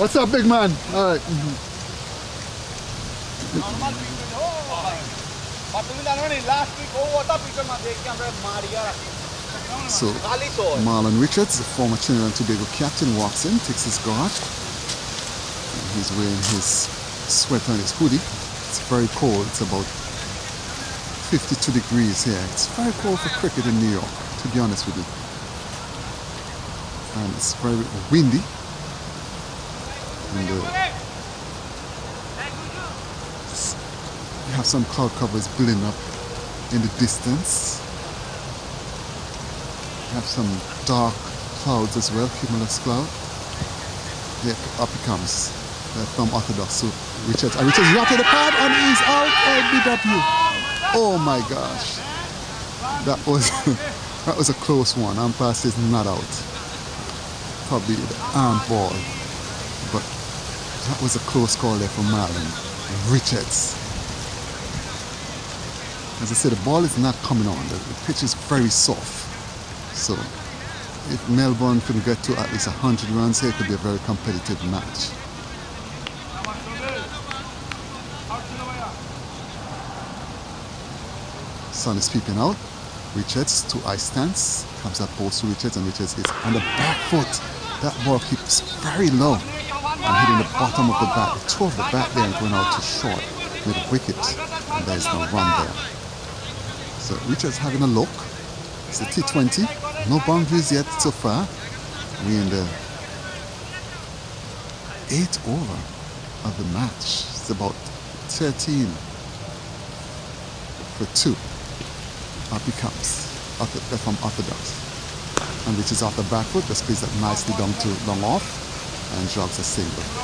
What's up, big man? All right. Mm -hmm. So, Marlon Richards, the former Trinidad and Tobago captain, walks in, takes his guard. He's wearing his sweater and his hoodie. It's very cold. It's about 52 degrees here. It's very cold for cricket in New York to be honest with you. And it's very windy. And uh, you have some cloud covers building up in the distance. You have some dark clouds as well, cumulus cloud. Yeah, up he comes uh, from Orthodox. So Richards, and Richards rattled the pad and he's out LBW. Oh my gosh. That was that was a close one. Umpire says not out. Probably the arm ball. But that was a close call there for Marlon. Richards. As I said, the ball is not coming on. The, the pitch is very soft. So if Melbourne can get to at least 100 runs here, it could be a very competitive match. Sun is peeping out. Richards to ice stance. Comes up post to Richards and Richards is on the back foot. That ball keeps very low and hitting the bottom of the bat. The toe of the bat there and going out to short with a wicket. And there's no run there. So Richards having a look. It's a T20. No boundaries yet so far. We in the eighth over of the match. It's about 13 for two uh, pickups from orthodox. And which is off the back foot, the space that nicely down to long off and jogs a single.